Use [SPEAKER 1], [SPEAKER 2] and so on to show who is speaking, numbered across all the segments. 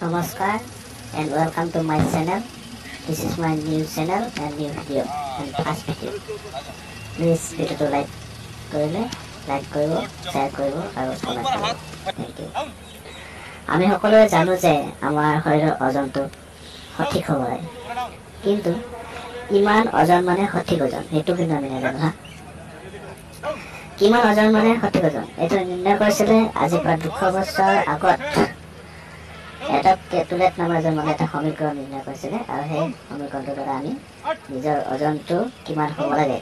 [SPEAKER 1] Namaskar and welcome to my channel. This is my new channel and new video and first video. Please ভিডিওটো like কৰিলে like কৰিব share কৰিব আৰু আমি সকলোৱে জানো যে আমাৰ শৰীৰৰ ওজনটো সঠিক হ'ব লাগে কিন্তু ইমান ওজন মানে সঠিক ওজন সেইটো আমি নাজানো হা? কিমান ওজন মানে সঠিক ওজন এইটো নিৰ্ণয় কৰিছিলে আজিৰ পৰা দুশ বছৰ আগত। এটা কেটুলেট নামৰ এজন মানুহে এটা সমীকৰণ নিৰ্ণয় কৰিছিলে আৰু সেই সমীকৰণটোৰ দ্বাৰা আমি নিজৰ ওজনটো কিমান হ'ব লাগে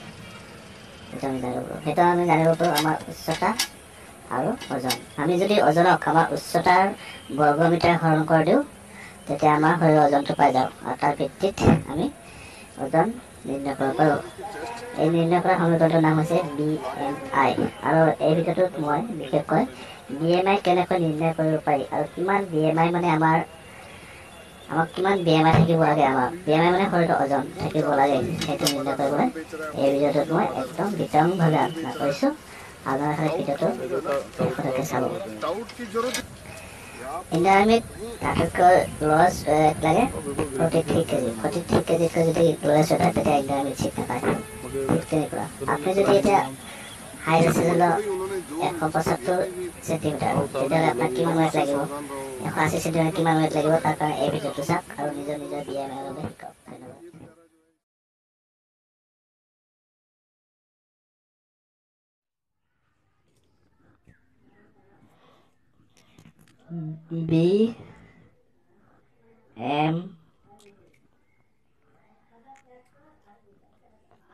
[SPEAKER 1] সেইটো আমি জানিব পাৰোঁ সেইটো আমি জানিব পাৰোঁ আমাৰ উচ্চতা আৰু ওজন আমি যদি ওজনক আমাৰ উচ্চতাৰ বৰ্গমিটাৰ হৰণ কৰি দিওঁ তেতিয়া আমাৰ শৰীৰৰ ওজনটো পাই যাওঁ আৰু তাৰ ভিত্তিত আমি ওজন নিৰ্ণয় কৰিব পাৰোঁ এই নিৰ্ণয় কৰা সমীকৰণটোৰ নাম হৈছে বি এম আই। আৰু এই ভিডিঅ'টোত মই বিশেষকৈ বি এম আই কেনেকৈ নিৰ্ণয় কৰিব পাৰি আৰু কিমান বি এম আই মানে আমাৰ আমাক কিমান বি এম আই থাকিব লাগে আমাক বি এম আই মানে শৰীৰৰ ওজন থাকিব লাগে সেইটো নিৰ্ণয় কৰিবলৈ। এই ভিডিঅ'টোত মই একদম বিতংভাৱে আলোচনা কৰিছোঁ। আপোনালোকে ভিডিঅ'টো চাব। ইণ্টাৰমিট আটাইতকৈ লছ ৱেট লাগে forty three KG. Forty three কেজিতকৈ যদি লছ হয় তেতিয়া ইণ্টাৰমিট চিট নাপায়। ঠিক তেনেকুৱা আপুনি যদি এতিয়া হাইট আছে ধৰি লওক এশ পঁচাত্তৰ চেণ্টিমিটাৰ তেতিয়াহ'লে আপোনাক কিমান ৱেট লাগিব এশ আশী চেণ্টিমিটাৰ কিমান ৱেট লাগিব তাৰ কাৰণে এই ভিডিঅ'টো চাওক আৰু নিজৰ নিজৰ বি এম আইৰ বাবে শিকক ধন্যবাদ B M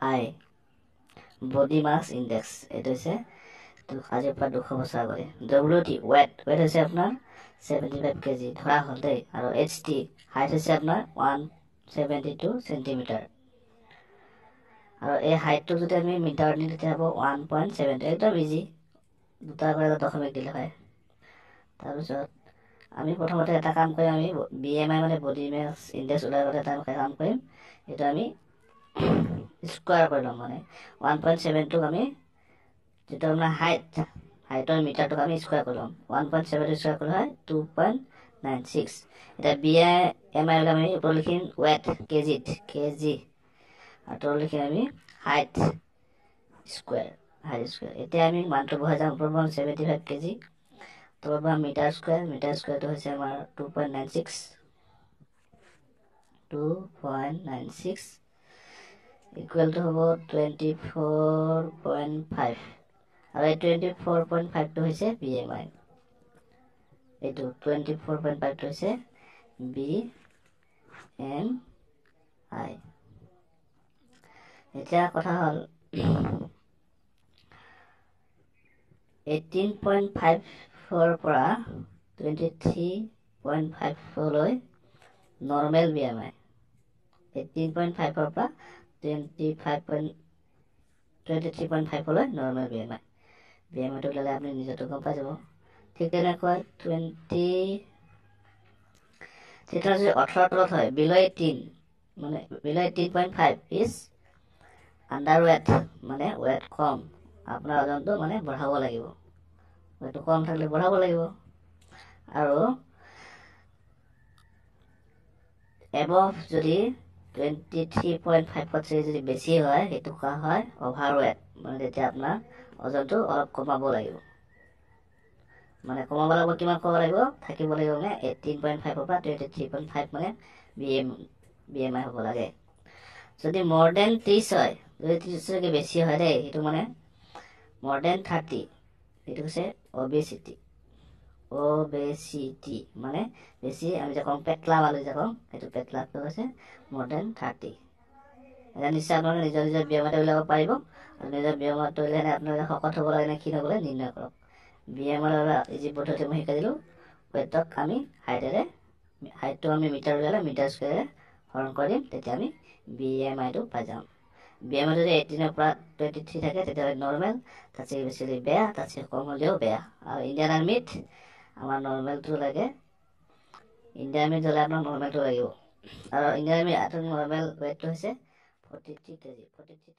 [SPEAKER 1] I. Body mass index এইটো হৈছে আজিৰ পৰা দুশ বছৰ আগতে ডব্লিউ টি ৱেট ৱেট হৈছে আপোনাৰ ছেভেণ্টি ফাইভ কেজি ধৰা হ'ল দেই। আৰু এইচ টি হাইট হৈছে আপোনাৰ ওৱান ছেভেণ্টি টু চেণ্টিমিটাৰ আৰু এই হাইটটোক যদি আমি মিটাৰত দিওঁ তেতিয়া হ'ব ওৱান পইণ্ট ছেভেণ্টি একদম ইজি দুটা কৰি এটা দশমিক দিলে হয়। তাৰপিছত আমি প্ৰথমতে এটা কাম কৰিম আমি বি এম আই মানে বডি মেছ ইণ্ডেক্স ওলাই গ'লে এটা কাম কৰিম। এইটো আমি স্কুৱাৰ কৰি ল'ম মানে ওৱান পইণ্ট ছেভেনটোক আমি যিটো আপোনাৰ হাইট হাইটৰ মিটাৰটোক আমি স্কুৱাৰ কৰি ল'ম ওৱান পইণ্ট ছেভেন স্কুৱাৰ কৰিলে হয় টু পইণ্ট নাইন ছিক্স এতিয়া বি আই এম আই আমি ওপৰত লিখিম ৱেট কেজিত কে জি আৰু তলত লিখিম আমি হাইট স্কুৱাৰ হাইট স্কুৱাৰ এতিয়া আমি মানটো বহাই যাম ওপৰত বহাম ছেভেণ্টি ফাইভ কেজি তলত বহাম মিটাৰ স্কুৱাৰ মিটাৰ স্কুৱাৰটো হৈছে আমাৰ two point nine six two point nine six ইকুৱেলটো হ'ব টুৱেণ্টি ফ'ৰ পইণ্ট ফাইভ আৰু এই টুৱেণ্টি ফ'ৰ পইণ্ট ফাইভটো হৈছে বি এম আই এইটো টুৱেণ্টি ফ'ৰ পইণ্ট ফাইভটো হৈছে বি এম আই এতিয়া কথা হ'ল এইটিন পইণ্ট ফাইভৰ পৰা twenty three point ফাইভলৈ normal B M I eighteen point ফাইভৰ পৰা twenty five point twenty three point ফাইভলৈ normal B M I B M আইটো ওলালে আপুনি নিজৰটো গম পাই যাব। ঠিক তেনেকৈ টুৱেণ্টি তেতিয়া যদি ওঠৰ তলত হয় বিল' এইটিন মানে below' eighteen point five is under weight মানে ৱেট কম। আপোনাৰ ওজনটো মানে বঢ়াব লাগিব। ৱেটটো কম থাকিলে বঢ়াব লাগিব। আৰু এবভ যদি টুৱেণ্টি থ্ৰী পইণ্ট ফাইভতকৈ যদি বেছি হয় সেইটো কোৱা হয় অভাৰ ৱেট মানে তেতিয়া আপোনাৰ ওজনটো অলপ কমাব লাগিব মানে কমাব লাগিব কিমান কমাব লাগিব থাকিব লাগিব মানে এইটিন পইণ্ট ফাইভৰ পৰা টুৱেণ্টি থ্ৰী পইণ্ট ফাইভ মানে B M B M I হ'ব লাগে যদি মৰ দেন ত্ৰিছ হয় যদি ত্ৰিছতকৈ বেছি হয় দেই সেইটো মানে মৰ দেন থাৰ্টি সেইটো হৈছে অবেচিটি অবেচিটি মানে বেছি আমি যে কওঁ পেটলা বুলি কওঁ সেইটো পেটলাটো হৈছে মৰ দেন থাৰ্টি এতিয়া নিশ্চয় আপোনালোকে নিজৰ নিজৰ ব্যায়ামতে উলিয়াব পাৰিব। আৰু নিজৰ ব্যায়ামত উলিয়াই আপোনালোকে শকত হ'ব লাগে নে ক্ষীণ হ'ব লাগে নিৰ্ণয় কৰক। ব্যায়ামৰ যি পদ্ধতি মই শিকাই দিলোঁ ৱেটক আমি হাইটেৰে হাইটটো আমি মিটাৰ উলিয়ালে মিটাৰ স্কুৱেৰে হৰণ কৰি দিম তেতিয়া আমি বি এম আইটো পাই যাম। বি এম আই যদি এইটিনৰ পৰা টুৱেণ্টি থ্ৰী থাকে তেতিয়াহ'লে নৰ্মেল তাতছে বেছি বেয়া তাতছে কম হ'লেও বেয়া। আৰু ইণ্ডিয়ান আৰ্মিত আমাৰ নৰ্মেলটো লাগে। ইণ্ডিয়ান আৰ্মিত হ'লে আপোনাৰ নৰ্মেলটো লাগিব। আৰু ইণ্ডিয়ান আৰ্মিৰ নৰ্মেল ৱেটটো হৈছে forty three KG forty three